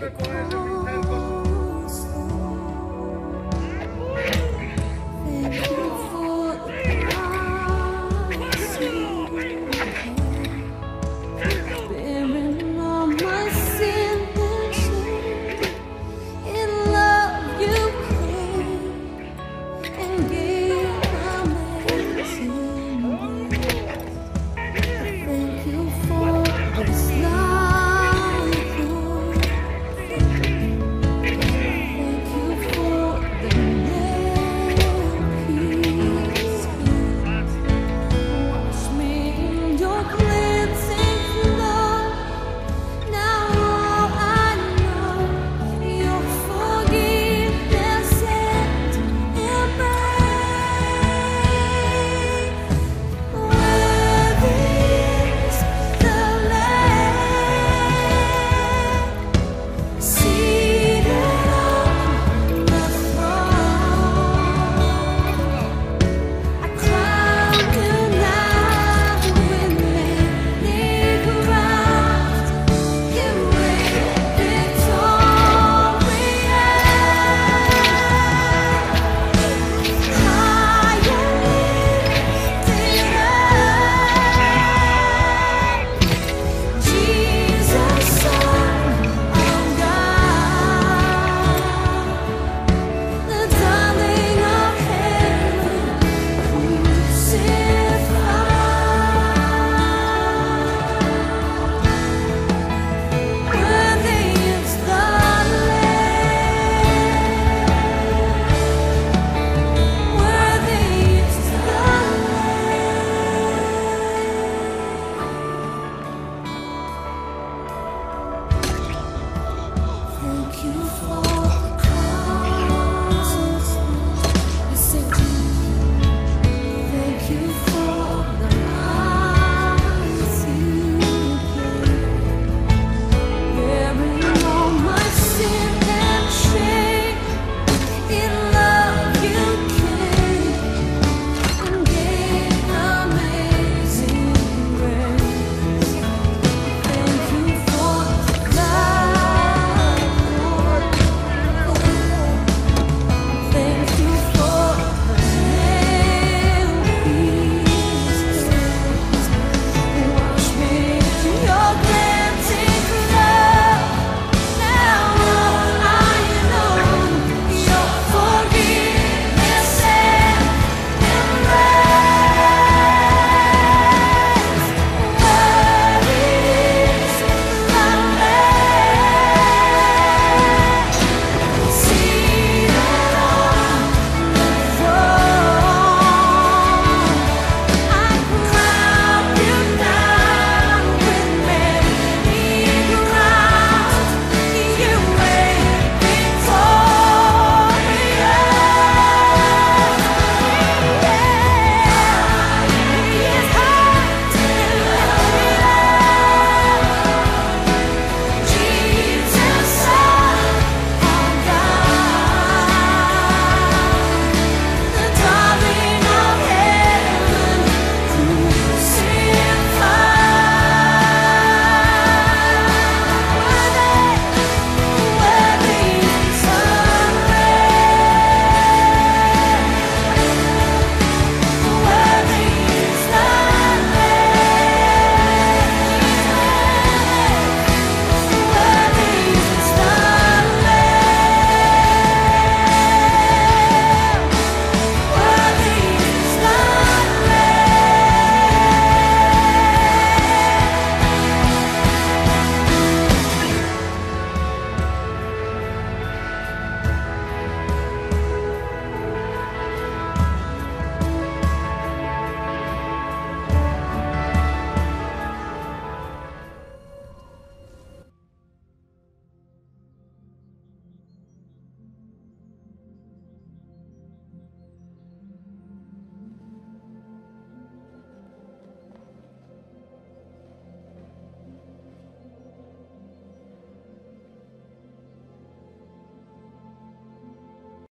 paper cool.